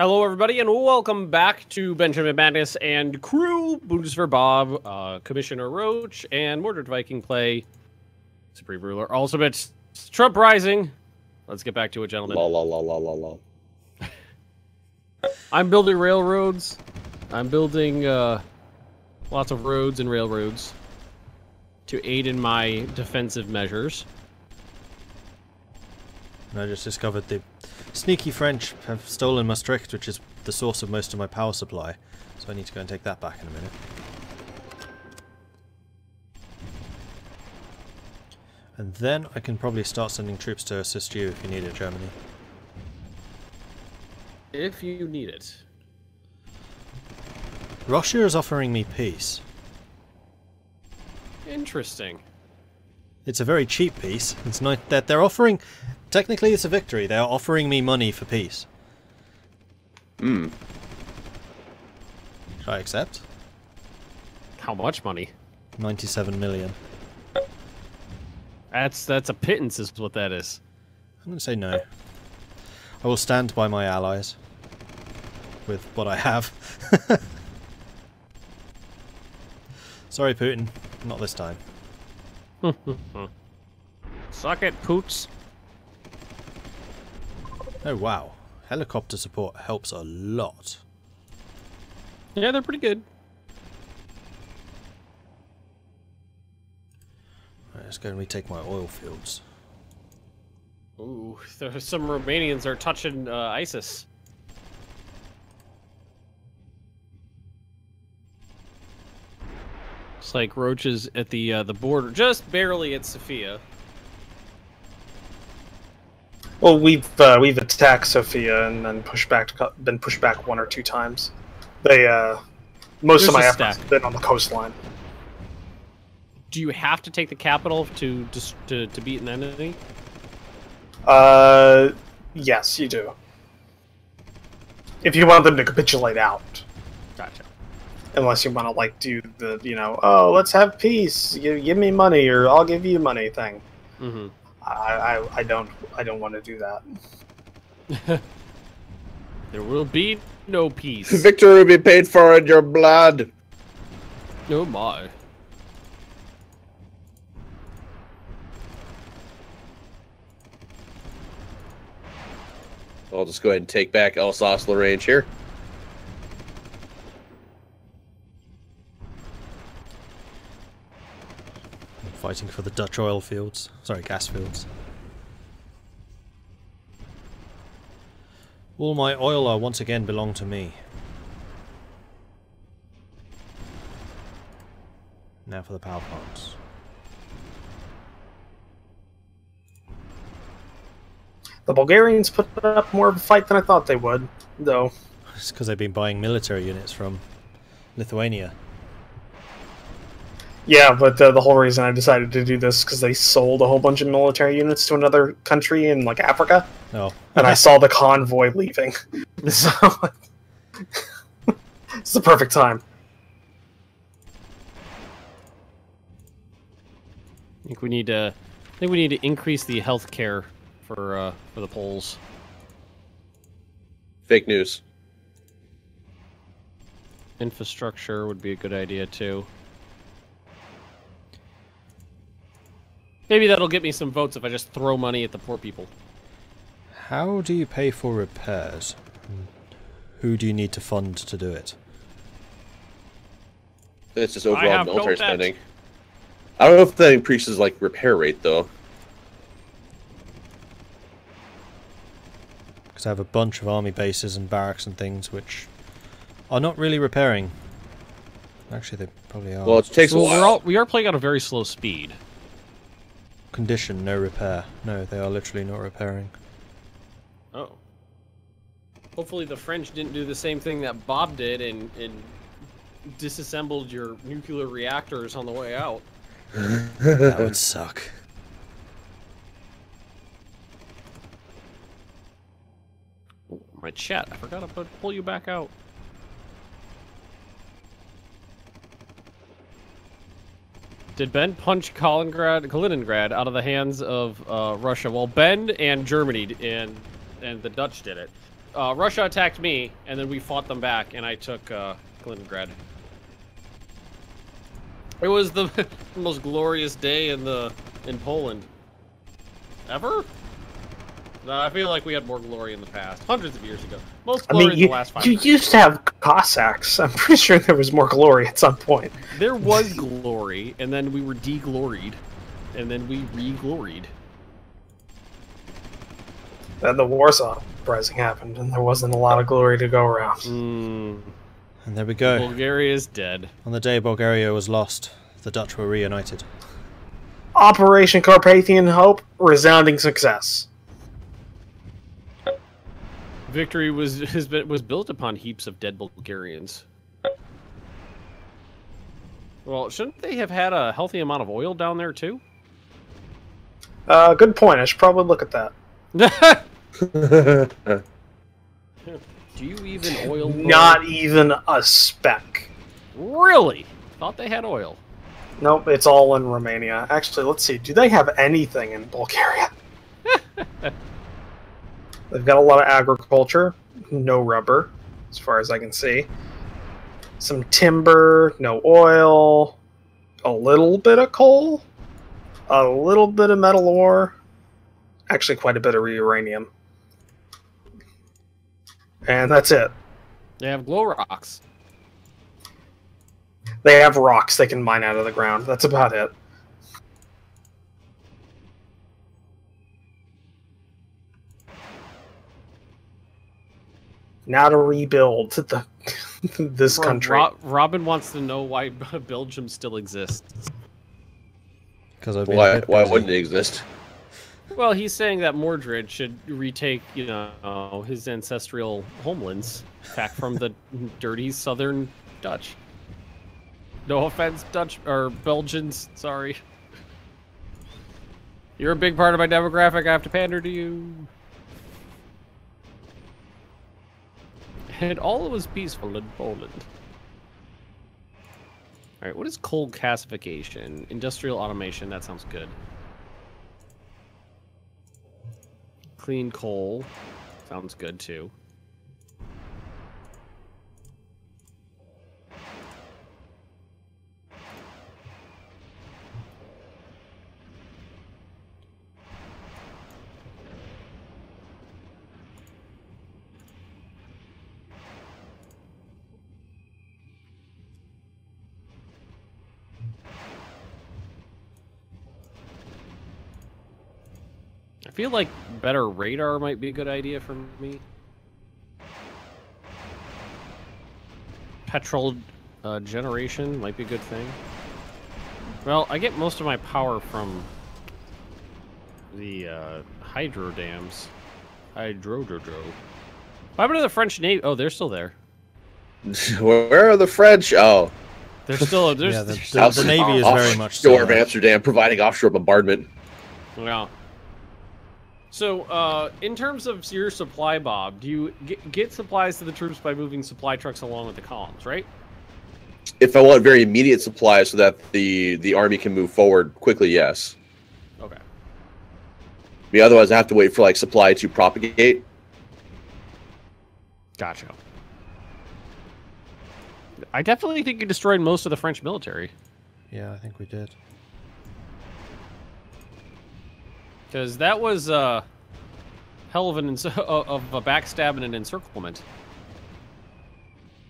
Hello, everybody, and welcome back to Benjamin Magnus and crew. Bundeswehr Bob, uh, Commissar Roach, and Mordred Viking play Supreme Ruler. Also, it's Trump Rising. Let's get back to it, gentlemen. La la la la la la. I'm building railroads. I'm building uh, lots of roads and railroads to aid in my defensive measures. And I just discovered the sneaky French have stolen Maastricht, which is the source of most of my power supply. So I need to go and take that back in a minute. And then I can probably start sending troops to assist you if you need it, Germany. If you need it. Russia is offering me peace. Interesting. It's a very cheap peace. It's not that they're offering. Technically, it's a victory. They're offering me money for peace. Hmm. Should I accept? How much money? 97 million. That's that's a pittance, is what that is. I'm going to say no. I will stand by my allies with what I have. Sorry, Putin. Not this time. Suck it, poots. Oh, wow. Helicopter support helps a lot. Yeah, they're pretty good. Right, let's go and retake my oil fields. Ooh, there's some Romanians are touching uh, ISIS. It's like roaches at the uh, the border, just barely at Sofia. Well, we've uh, we've attacked Sofia and then pushed back, been pushed back one or two times. They uh, most There's of my efforts have been on the coastline. Do you have to take the capital to just to, to beat an enemy? Uh, yes, you do. If you want them to capitulate out, Gotcha. Unless you want to like do the you know oh let's have peace, you give me money or I'll give you money thing. Mm-hmm. I I, I don't I don't want to do that. There will be no peace. Victory will be paid for in your blood. oh my. I'll just go ahead and take back Alsace-Lorraine here. Fighting for the Dutch oil fields. Sorry, gas fields. All my oil are once again belong to me. Now for the power plants. The Bulgarians put up more of a fight than I thought they would, though. It's because they've been buying military units from Lithuania. Yeah, but uh, the whole reason I decided to do this because they sold a whole bunch of military units to another country in like Africa, Oh, and I saw the convoy leaving. so it's the perfect time. I think we need to. I think we need to increase the health care for uh, for the Poles. Fake news. Infrastructure would be a good idea too. Maybe that'll get me some votes if I just throw money at the poor people. How do you pay for repairs? Who do you need to fund to do it? It's just overall have no military spending. I don't know if that increases like repair rate though. Because I have a bunch of army bases and barracks and things which are not really repairing. Actually, they probably are. Well, it takes a Well, we're all, we are playing at a very slow speed. Condition, no repair. No, they are literally not repairing. Oh. Hopefully the French didn't do the same thing that Bob did and, and disassembled your nuclear reactors on the way out. that would suck. My chat, I forgot to pull you back out. Did Ben punch Kaliningrad, Kaliningrad out of the hands of uh, Russia? Well, Ben and Germany and and the Dutch did it. uh, Russia attacked me, and then we fought them back, and I took uh, Kaliningrad. It was the most glorious day in the in Poland ever. No, I feel like we had more glory in the past, hundreds of years ago. Most I glory mean, in you, the last five. you years. used to have Cossacks. I'm pretty sure there was more glory at some point. There was glory, and then we were degloried, and then we re-gloried. Then the Warsaw Uprising happened, and there wasn't a lot of glory to go around. Mm, And there we go. Bulgaria is dead. On the day Bulgaria was lost, the Dutch were reunited. Operation Carpathian Hope, resounding success. Victory was has been was built upon heaps of dead Bulgarians. Well, shouldn't they have had a healthy amount of oil down there too? Uh, good point. I should probably look at that. Do you even oil? Not even a speck. really. Thought they had oil. Nope, it's all in Romania. Actually, let's see. Do they have anything in Bulgaria? They've got a lot of agriculture, no rubber, as far as I can see. Some timber, no oil, a little bit of coal, a little bit of metal ore, actually quite a bit of uranium. And that's it. They have glow rocks. They have rocks they can mine out of the ground. That's about it. Now to rebuild the this Bro, country. Ro- Robin wants to know why Belgium still exists. Because I've been a why? Why wouldn't it exist? Well, he's saying that Mordred should retake, you know, his ancestral homelands back from the dirty southern Dutch. No offense, Dutch or Belgians. Sorry. You're a big part of my demographic. I have to pander to you. And all was peaceful in Poland. All right, what is coal gasification? Industrial automation. That sounds good. Clean coal. Sounds good too. I feel like better radar might be a good idea for me. Petrol uh, generation might be a good thing. Well, I get most of my power from the uh, hydro dams. Hydro What happened to the French Navy? Oh, they're still there. Where are the French? Oh, They're still. There's, Yeah, the, the, the Navy is very much offshore so. of Amsterdam, providing offshore bombardment. Yeah. So, uh, in terms of your supply, Bob, do you get, get supplies to the troops by moving supply trucks along with the columns, right? If I want very immediate supplies so that the the army can move forward quickly, yes. Okay. I mean, otherwise, I have to wait for like supply to propagate. Gotcha. I definitely think you destroyed most of the French military. Yeah, I think we did. Because that was uh, hell of an of a backstab and an encirclement.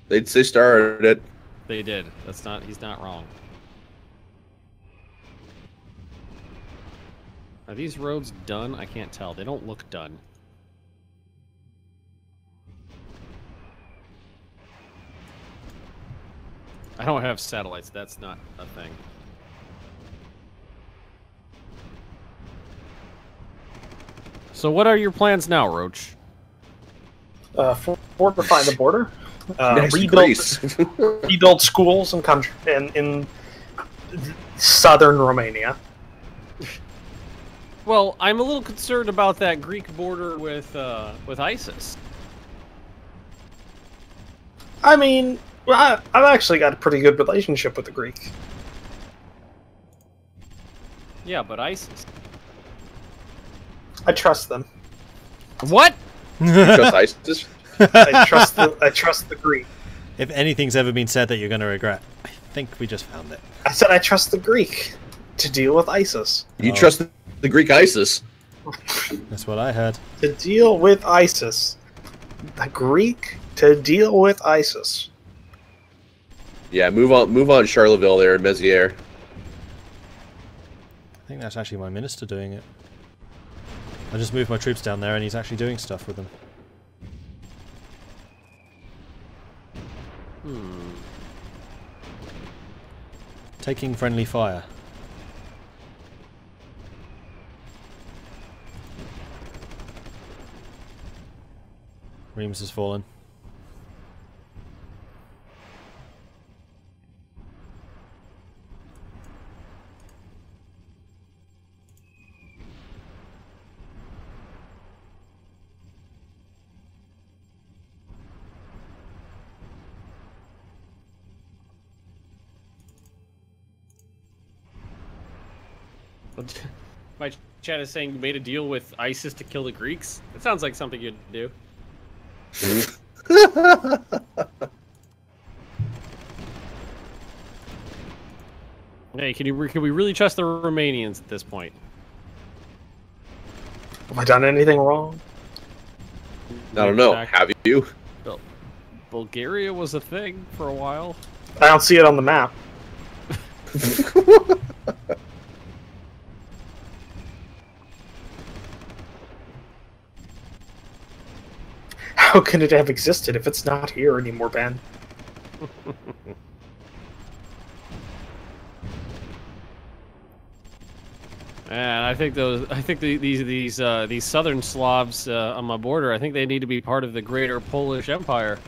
They they started it. They did. That's not. He's not wrong. Are these roads done? I can't tell. They don't look done. I don't have satellites. That's not a thing. So what are your plans now, Roach? Uh, fortify the border, uh, rebuild, rebuild schools and country in, in southern Romania. Well, I'm a little concerned about that Greek border with uh, with ISIS. I mean, well, I, I've actually got a pretty good relationship with the Greek. Yeah, but ISIS. I trust them. What? You trust ISIS? I trust the I trust the Greek. if anything's ever been said that you're going to regret, I think we just found it. I said I trust the Greek to deal with ISIS. You Oh. trust the Greek ISIS? That's what I heard. To deal with ISIS. The Greek to deal with ISIS. Yeah, move on, move on, Charleville there in Mézières. I think that's actually my minister doing it. I just moved my troops down there and he's actually doing stuff with them. Hmm. Taking friendly fire. Reims has fallen. My chat is saying you made a deal with ISIS to kill the Greeks. That sounds like something you'd do. Hey, can you can we really trust the Romanians at this point? Have I done anything wrong? I don't know. Have you? Bulgaria was a thing for a while. I don't see it on the map. How can it have existed if it's not here anymore, Ben? And I think those, I think the, these these uh, these southern Slavs uh, on my border, I think they need to be part of the greater Polish Empire.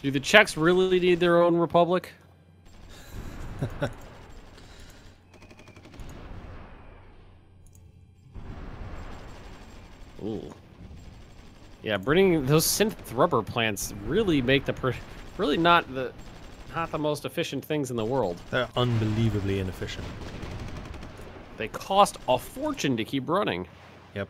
Do the Czechs really need their own republic? Ooh. Yeah, bringing those synth rubber plants really make the per- really not the not the most efficient things in the world. They're unbelievably inefficient. They cost a fortune to keep running. Yep.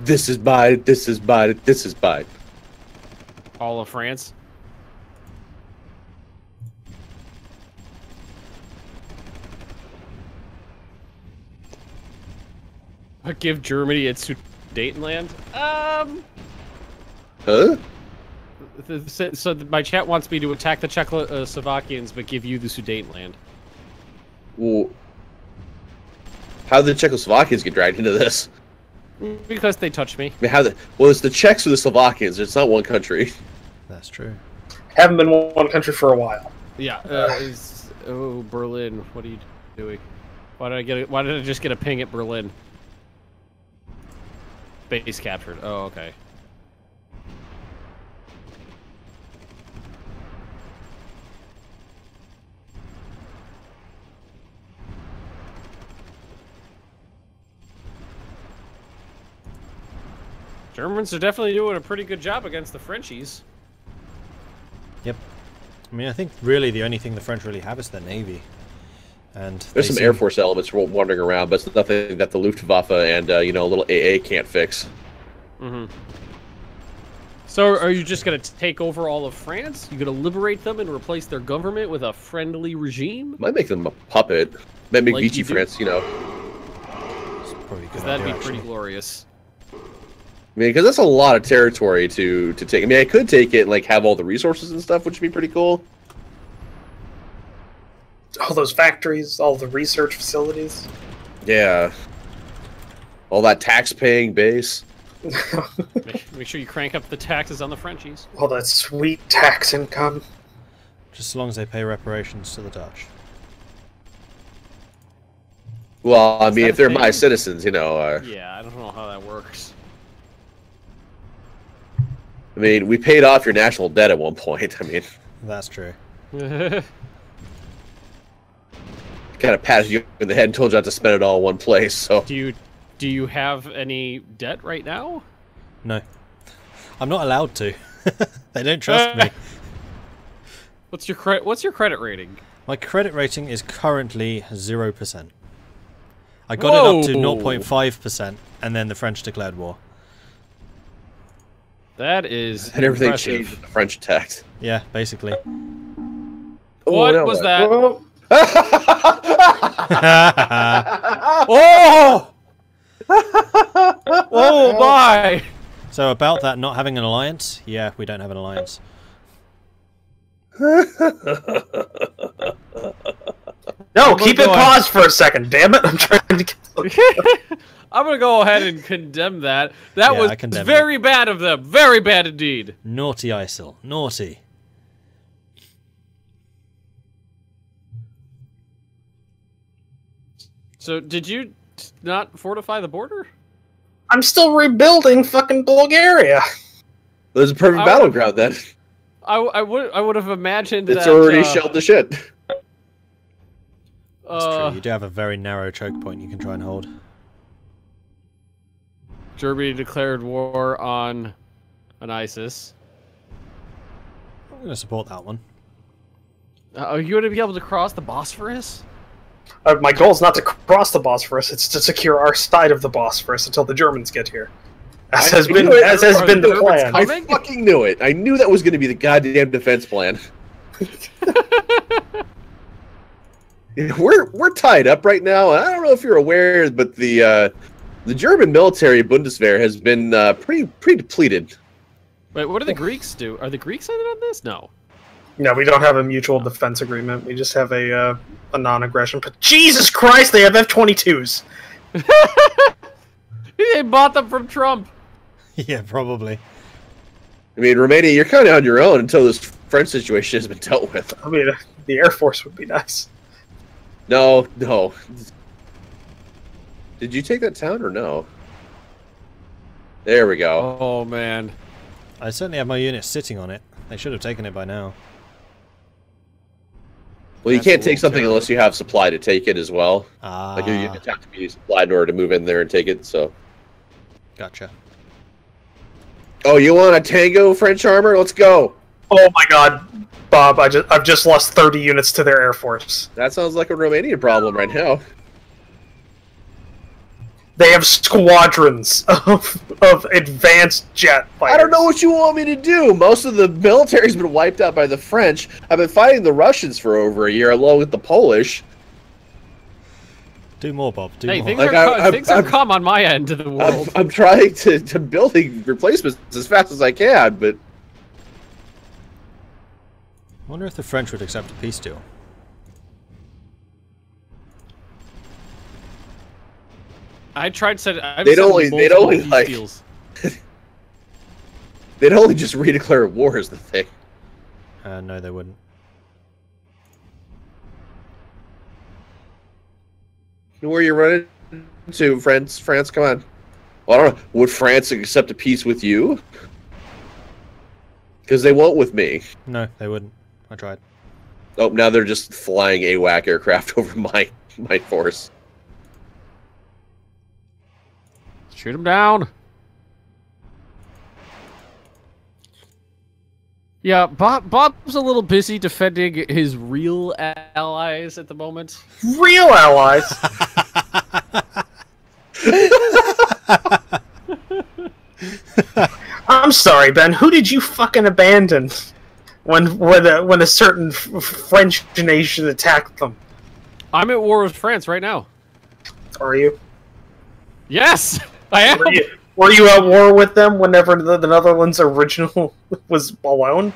This is mine. This is mine. This is mine. All of France. But give Germany its Sudetenland? Um, Huh? th- th- so th- my chat wants me to attack the Czechoslovakians, but give you the Sudetenland. Well, how did the Czechoslovakians get dragged into this? Because they touched me. I mean, how the well, it's the Czechs or the Slovakians. It's not one country. That's true. Haven't been one country for a while. Yeah. Uh, is, oh, Berlin. What are you doing? Why did I get? A, why did I just get a ping at Berlin? Base captured. Oh, okay. Germans are definitely doing a pretty good job against the Frenchies. Yep. I mean, I think really the only thing the French really have is their navy. And There's they some Air Force elements wandering around, but it's nothing that the Luftwaffe and uh, you know a little AA can't fix. Mm-hmm. So, are you just gonna take over all of France? You gonna liberate them and replace their government with a friendly regime? Might make them a puppet. Might make Like Vichy you do. France, you know. It's probably a good Because that'd be idea, pretty glorious. I mean, because that's a lot of territory to to take. I mean, I could take it and like have all the resources and stuff, which would be pretty cool. All those factories, all the research facilities. Yeah. All that tax-paying base. Make, make sure you crank up the taxes on the Frenchies. all that sweet tax income. Just as long as they pay reparations to the Dutch. Well, I Is mean, if they're a my citizens, you know. Uh, Yeah, I don't know how that works. I mean, we paid off your national debt at one point. I mean, That's true. kind of patted you in the head and told you not to spend it all in one place. So do you do you have any debt right now? No. I'm not allowed to. they don't trust me. What's your credit? What's your credit rating? My credit rating is currently 0%. I got it up to 0.5%, and then the French declared war. That is And everything impressive. changed when the French attacked. Yeah, basically. What oh, now was that? Oh, Oh! oh! oh my! so about that not having an alliance, yeah, we don't have an alliance. no, gonna keep it go paused for a second. Damn it! I'm trying to. Get... I'm gonna go ahead and condemn that. That Yeah, was I condemn very bad of them. Very bad indeed. Naughty ISIL. Naughty. So, did you not fortify the border? I'm still rebuilding fucking Bulgaria. There's a perfect I- battleground then. I, I would I would have imagined that. It's that. already uh, shelled to shit. That's uh, true. You do have a very narrow choke point you can try and hold. Germany declared war on an ISIS. I'm going to support that one. Uh, are you going to be able to cross the Bosphorus? Uh, my goal is not to cross the Bosphorus; it's to secure our side of the Bosphorus until the Germans get here, as I has been it. as has been the the plan. I fucking knew it. I knew that was going to be the goddamn defense plan. we're we're tied up right now. I don't know if you're aware, but the uh, the German military Bundeswehr has been uh, pretty pretty depleted. Wait, what do the Greeks do? Are the Greeks in on this? No. No, we don't have a mutual defense agreement. We just have a uh, a non-aggression. But Jesus Christ, they have F-22s. They bought them from Trump. yeah, probably. I mean, Romania, you're kind of on your own until this French situation has been dealt with. I mean, the Air Force would be nice. No, no. Did you take that town or no? There we go. Oh man. I certainly have my units sitting on it. They should have taken it by now. Well, you That's a can't take something terrible. unless you have supply to take it as well. Ah, Like your units have to be supplied in order to move in there and take it. So, gotcha. oh, you want a tango French armor? Let's go. Oh my God, Bob! I just I've just lost 30 units to their Air Force. That sounds like a Romanian problem right now. They have squadrons of of advanced jet fighters. I don't know what you want me to do. Most of the military's been wiped out by the French. I've been fighting the Russians for over a year, along with the Polish. Do more, Bob. Do Hey, more. things Like, are I- I'm- things are I'm- calm on my end of the I'm, world. I'm trying to, to building replacements as fast as I can, but I wonder if the French would accept a peace deal. I tried said I've They'd only- they'd only, peace like- deals. they'd only just redeclare war is the thing. Uh, no, they wouldn't. Where are you running to, France? France, come on. Well, I don't know. Would France accept a peace with you? Because they won't with me. No, they wouldn't. I tried. Oh, now they're just flying AWAC aircraft over my my force. Shoot him down. Yeah, Bob. Bob's a little busy defending his real allies at the moment. real allies. I'm sorry, Ben. Who did you fucking abandon when when a, when a certain f- French nation attacked them? I'm at war with France right now. Are you? Yes, I am. Were you, were you at war with them whenever the, the Netherlands original was alone?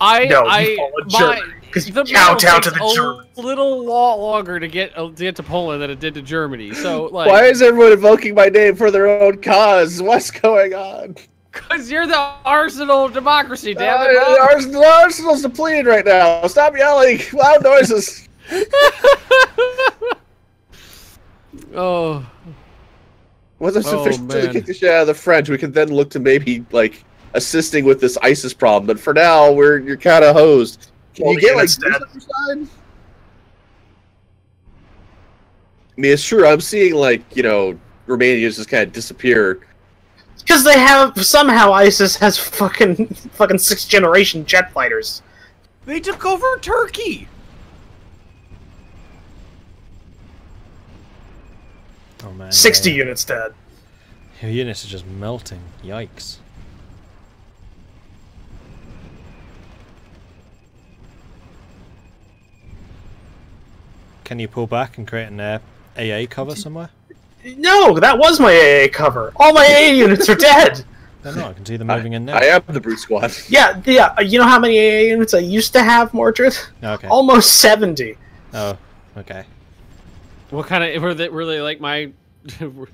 I No, you I followed my, Germany, 'cause you the cow battle down to takes the a Germans. little lot longer to get uh, to get to Poland than it did to Germany. So like, Why is everyone invoking my name for their own cause? What's going on? Because you're the arsenal of democracy, damn Uh, it. Bob. Arsenal, Arsenal's depleted right now. Stop yelling. Loud noises. oh, Once I'm Oh, sufficient man. kick the shit out of the French, we can then look to maybe like assisting with this ISIS problem. But for now, we're you're kind of hosed. Can Well, you get like units this dead. other side? I mean, it's true. I'm seeing like you know Romania's just kind of disappear. Because they have somehow ISIS has fucking fucking sixth generation jet fighters. they took over Turkey. Oh man. 60 yeah. units dead. Your units are just melting. Yikes. Can you pull back and create an uh, AA cover somewhere? No, that was my AA cover. All my AA units are dead. No, no, I can see them I, moving in now. I am the brute squad. Yeah, yeah. You know how many AA units I used to have, Mordred? okay. Almost 70. Oh, okay. What kind of were they? Were they like my? were,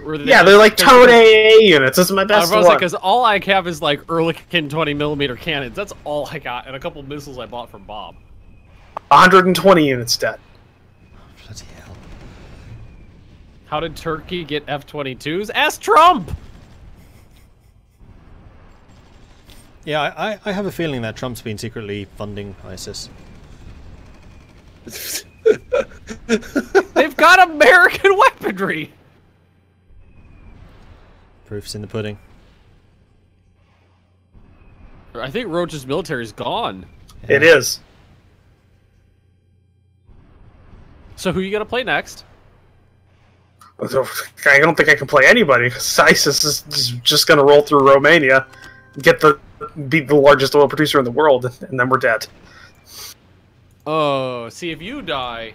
were they Yeah, they're like towed AA units. This is my I best was one. because all I have is like Oerlikon 20 millimeter cannons. That's all I got, and a couple missiles I bought from Bob. 120 units dead. Bloody hell. How did Turkey get F-22s? Ask Trump. Yeah, I, I- I have a feeling that Trump's been secretly funding ISIS. They've got American weaponry. Proof's in the pudding. I think Roach's military is gone. It is. So who you gonna play next? I don't think I can play anybody because ISIS is is just going to roll through Romania, get the be the largest oil producer in the world, and then we're dead. Oh, see if you die,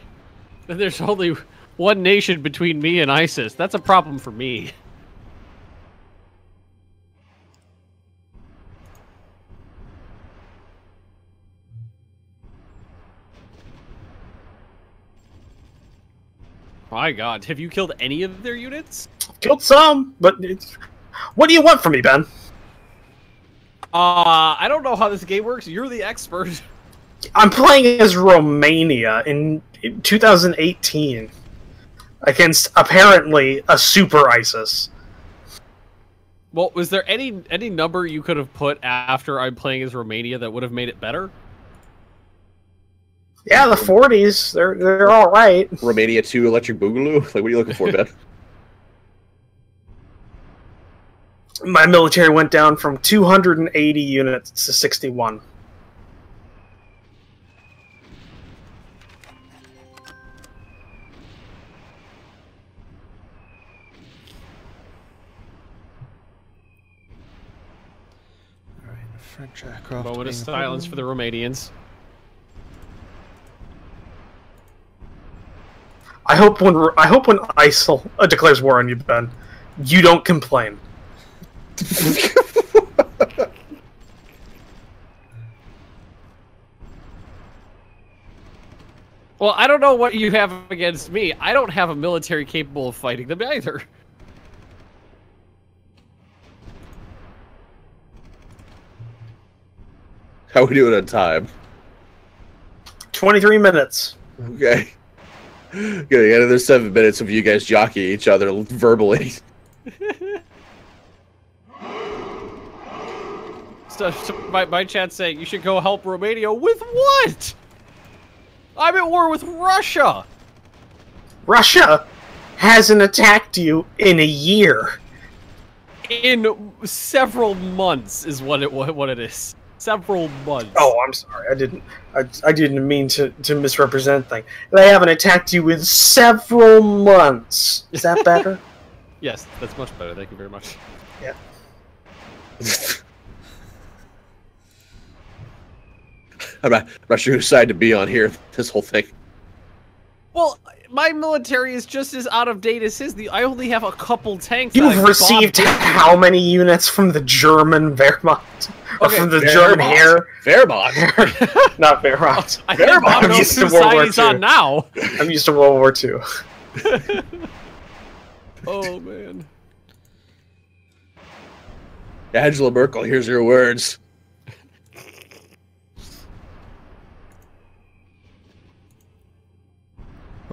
then there's only one nation between me and ISIS. That's a problem for me. My God, have you killed any of their units? Killed some, but it's, what do you want from me, Ben? Uh, I don't know how this game works. You're the expert. I'm playing as Romania in, in 2018 against apparently a super ISIS. Well, was there any any number you could have put after I'm playing as Romania that would have made it better? Yeah, the 40s, they're they're all right. Romania 2 Electric Boogaloo? Like, what are you looking for, Ben? My military went down from 280 units to 61. French aircraft. Moment of being a silence for the Romanians. I hope when I hope when ISIL uh, declares war on you, Ben, you don't complain. Well, I don't know what you have against me. I don't have a military capable of fighting them either. How are we doing on time? 23 minutes. Okay. Good. Another seven minutes of you guys jockey each other verbally. So, so my, my chat saying you should go help Romania with what? I'm at war with Russia. Russia hasn't attacked you in a year. In several months is what it what it is. Several months. Oh, I'm sorry. I didn't. I, I didn't mean to, to misrepresent thing. They haven't attacked you in several months. Is that better? yes, that's much better. Thank you very much. I'm not, I'm not sure whose side to be on here. This whole thing. Well, my military is just as out of date as his. The I only have a couple tanks. You've Bob received did. how many units from the German Wehrmacht? Or Okay, from the German Wehrmacht. Heer? Fairmont. Not Wehrmacht. I think Fairmont. Bob I'm used to World War II. on now. I'm used to World War II. Oh man. Angela Merkel, here's your words.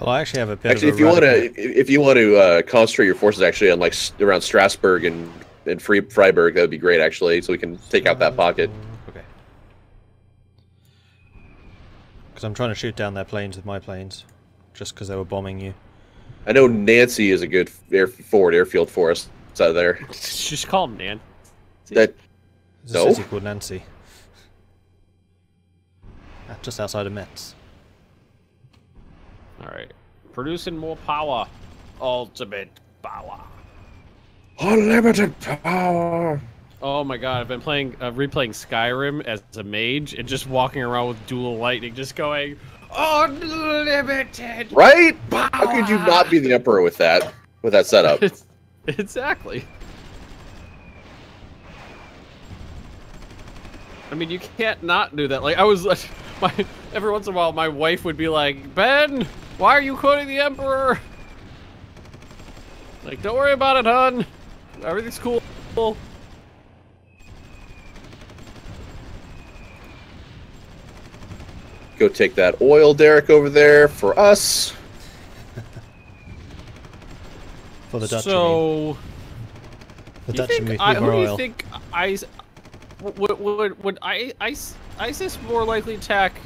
Well, I actually have a bit Actually, of if a you want to, if you want to uh, concentrate your forces actually on like around Strasbourg and and Free Freiburg, that would be great actually, so we can take out that pocket. Okay. Because I'm trying to shoot down their planes with my planes, just because they were bombing you. I know Nancy is a good air forward airfield for us. It's out there. Just call him Nan. That There's No. a city called Nancy. Just outside of Metz. All right, producing more power. ultimate power. Unlimited power. Oh my god, I've been playing, uh, replaying Skyrim as a mage and just walking around with dual lightning, just going unlimited. Right? How could you not be the emperor with that? With that setup? It's, exactly. I mean, you can't not do that. Like I was, like, my every once in a while, my wife would be like, "Ben, why are you quoting the emperor?" Like, don't worry about it, hun. Everything's cool. Go take that oil derrick over there for us. For the Dutch, you so, the you Dutch think, and I, who do you think I would would would I, I, ISIS more likely attack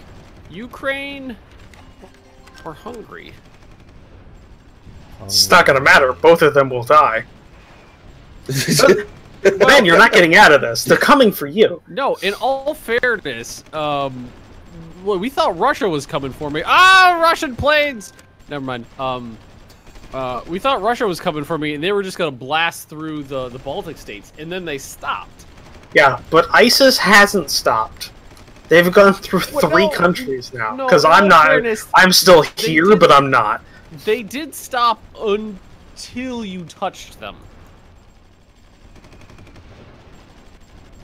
Ukraine or Hungary. It's not gonna matter. Both of them will die. Well, Man, you're not getting out of this. They're coming for you. No, in all fairness, um, well, we thought Russia was coming for me. Ah, Russian planes! Never mind. Um, uh, we thought Russia was coming for me, and they were just gonna blast through the the Baltic states, and then they stopped. Yeah, but ISIS hasn't stopped. They've gone through Well, three no, countries now. Because in I'm not. fairness, I'm still here, did- but I'm not. They did stop until you touched them.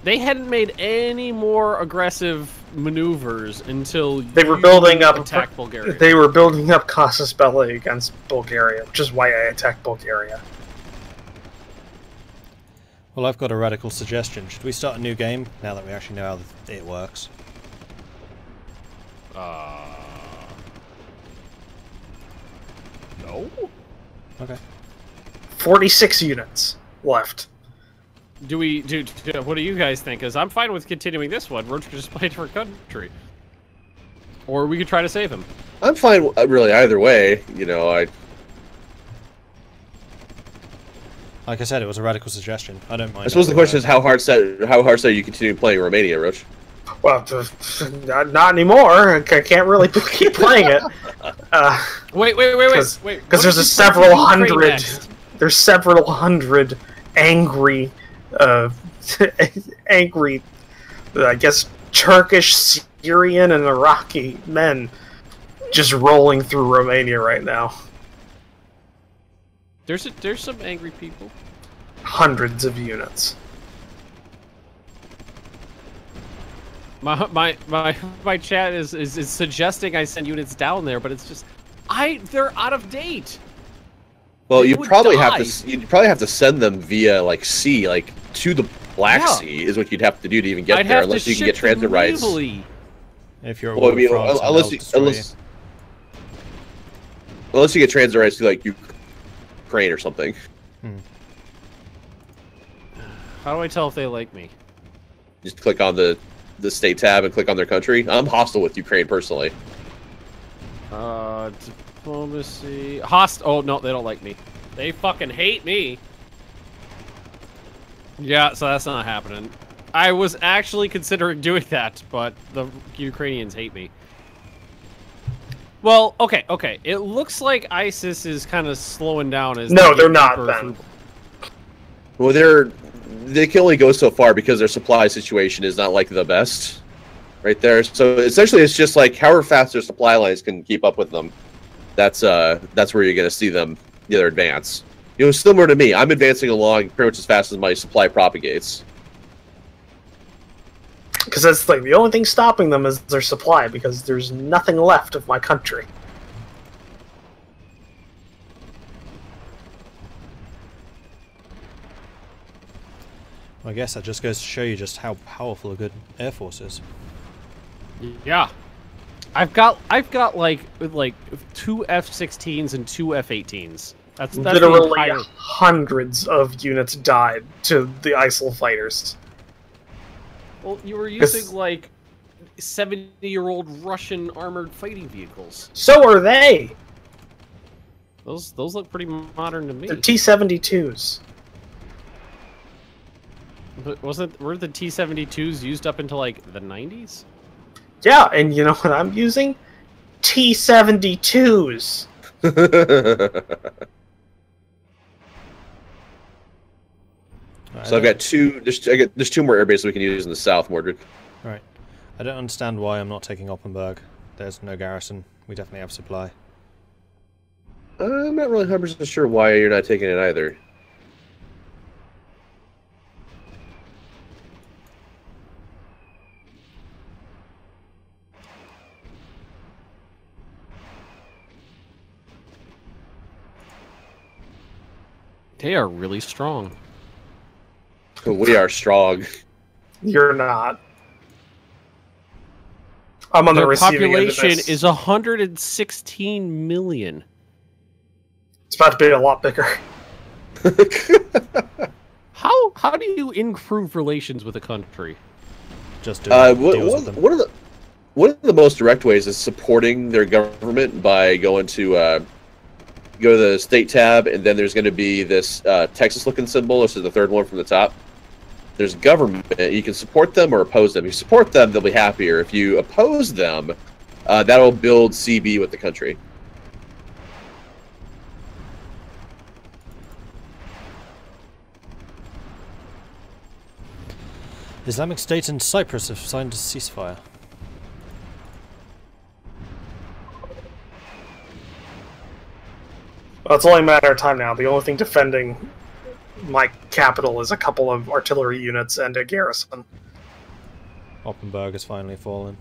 They hadn't made any more aggressive maneuvers until They were you building up- attack Bulgaria. They were building up casus belli against Bulgaria, which is why I attacked Bulgaria. Well, I've got a radical suggestion. Should we start a new game now that we actually know how it works? Uh, no. Okay. 46 units left. Do we do, do? What do you guys think? Because I'm fine with continuing this one. We're just play a different country, or we could try to save him. I'm fine, uh, really, either way. You know, I Like I said, it was a radical suggestion. I don't mind. I suppose the question way. is how hard set how hard set are you continue playing Romania, Roach? Well, not, not anymore. I can't really keep playing it. Uh, Wait, wait, wait, wait, 'Cause- wait. Because there's a you play for several hundred. There's several hundred angry, uh, angry, uh, I guess Turkish, Syrian, and Iraqi men just rolling through Romania right now. There's a, there's some angry people. Hundreds of units. My my my my chat is, is is suggesting I send units down there, but it's just I they're out of date. Well, They you would probably have to you'd probably have to send them via like sea, like to the Black Yeah. Sea is what you'd have to do to even get I'd there, unless you can get transit them rights. If you're at Well, I war mean, with France, unless you, unless unless you get transit rights to like Ukraine or something. Hmm. How do I tell if they like me? Just click on the the state tab and click on their country. I'm hostile with Ukraine personally. Uh, diplomacy. Host. Oh no, they don't like me. They fucking hate me. Yeah, so that's not happening. I was actually considering doing that, but the Ukrainians hate me. Well, okay, okay. It looks like ISIS is kind of slowing down as No, they they're not, deeper Well, they're they can only go so far because their supply situation is not like the best, right there. So essentially, it's just like however fast their supply lines can keep up with them. That's uh that's where you're gonna see them either advance. You know, similar to me, I'm advancing along pretty much as fast as my supply propagates. Because that's like the only thing stopping them is their supply. Because there's nothing left of my country. I guess that just goes to show you just how powerful a good air force is. Yeah. I've got I've got like like two F-16s and two F-18s. That's that's Literally entire hundreds of units died to the ISIL fighters. Well, you were It's- using like seventy-year-old Russian armored fighting vehicles. So are they. Those those look pretty modern to me. They're T-72s. But wasn't were the T-72s used up until like the 90s? Yeah, and you know what I'm using? T-72s. so I've got two. There's, I got, there's two more airbases we can use in the south, Mordred. Right. I don't understand why I'm not taking Offenburg. There's no garrison. We definitely have supply. I'm not really 100% sure why you're not taking it either. They are really strong. We are strong. You're not. I'm on the Their receiving end of population this. is 116 million. It's about to be a lot bigger. How how do you improve relations with a country? Just doing Uh, what, deals one, with them. one of the one of the most direct ways is supporting their government by going to uh, go to the state tab, and then there's going to be this uh, Texas-looking symbol. This is the third one from the top. There's government. You can support them or oppose them. If you support them, they'll be happier. If you oppose them, uh, that'll build CB with the country. Islamic State and Cyprus have signed a ceasefire. Well, it's only a matter of time now. The only thing defending my capital is a couple of artillery units and a garrison. Offenburg has finally fallen.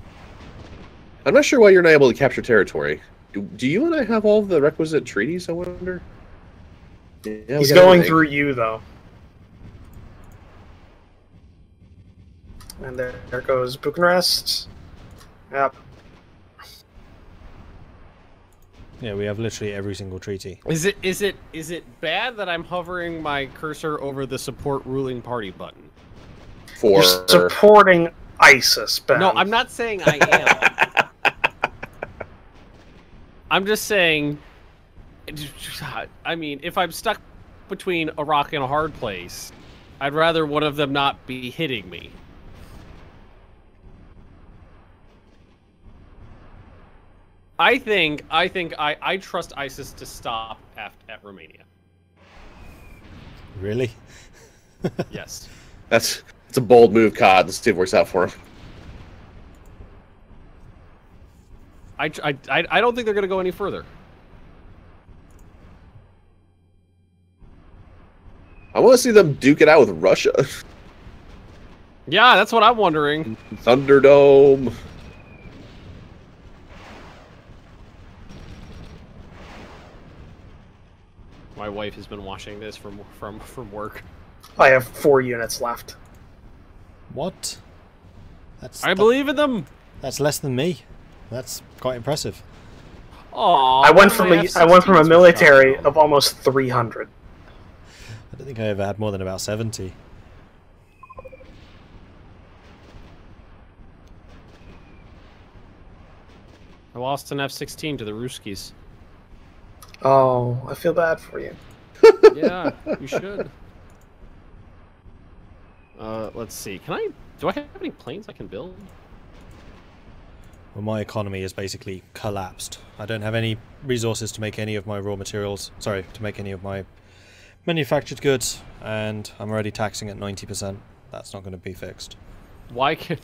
I'm not sure why you're not able to capture territory. Do, do you and I have all the requisite treaties? I wonder. Yeah, we going everything. through you, though. And there, there goes Bucharest. Yep. Yeah, we have literally every single treaty. Is it is it is it bad that I'm hovering my cursor over the support ruling party button? for You're supporting ISIS, Ben. No, I'm not saying I am. I'm just saying. I mean, if I'm stuck between a rock and a hard place, I'd rather one of them not be hitting me. I think I think I, I trust ISIS to stop at, at Romania. Really? Yes. That's it's a bold move, Cod. Let's see if it works out for him. I, I, I I don't think they're going to go any further. I want to see them duke it out with Russia. Yeah, that's what I'm wondering. Thunderdome. Wife has been watching this from from from work. I have four units left. What? That's I that- believe in them. that's less than me. That's quite impressive. Aww, I went from a I went from a military of almost 300. I don't think I ever had more than about 70. I lost an F-16 to the Ruskies. Oh, I feel bad for you. Yeah, you should. Uh, let's see. Can I? Do I have any planes I can build? Well, my economy is basically collapsed. I don't have any resources to make any of my raw materials. Sorry, to make any of my manufactured goods, and I'm already taxing at 90%. That's not going to be fixed. Why can?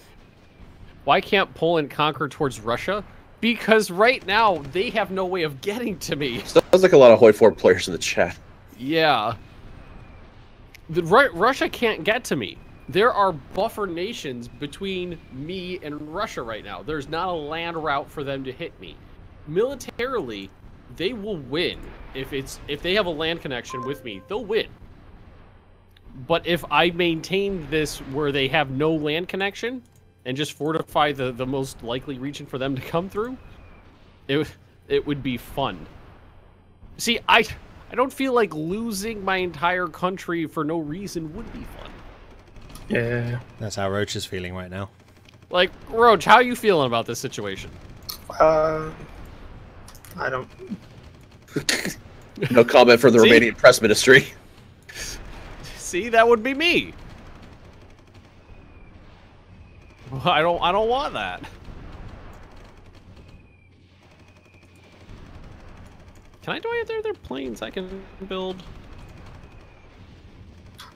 Why can't Poland conquer towards Russia? Because right now they have no way of getting to me. Sounds like a lot of HOI4 players in the chat. Yeah. The, Ru- Russia can't get to me. There are buffer nations between me and Russia right now. There's not a land route for them to hit me. Militarily, they will win if it's if they have a land connection with me. They'll win. But if I maintain this where they have no land connection and just fortify the the most likely region for them to come through, it it would be fun. See, I I don't feel like losing my entire country for no reason would be fun. Yeah. That's how Roach is feeling right now. Like, Roach, how are you feeling about this situation? Uh, I don't. No comment from the See? Romanian press ministry. See, that would be me. I don't I don't want that. Can I do I there there planes I can build?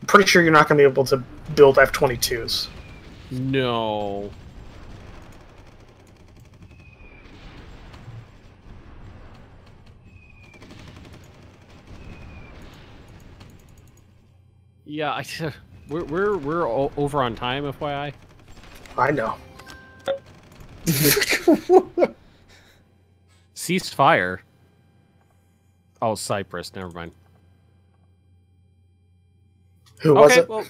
pretty sure you're not going to be able to build F-22s. No. Yeah, I, we're we're we're o- over on time, FYI. I know. Ceasefire. Oh, Cyprus. Never mind. Who was okay, it? well,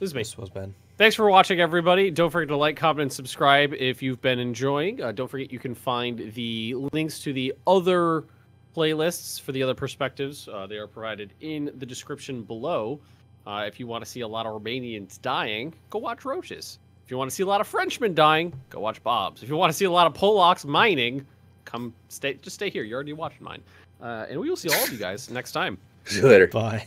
this is me. This was Ben. Thanks for watching, everybody. Don't forget to like, comment, and subscribe if you've been enjoying. Uh, don't forget you can find the links to the other playlists for the other perspectives. Uh, they are provided in the description below. Uh, if you want to see a lot of Romanians dying, go watch Roach's. If you want to see a lot of Frenchmen dying, go watch Bob's. If you want to see a lot of Polacks mining, come stay. Just stay here. You're already watched mine. Uh, and we will see all of you guys next time. See you later. Bye.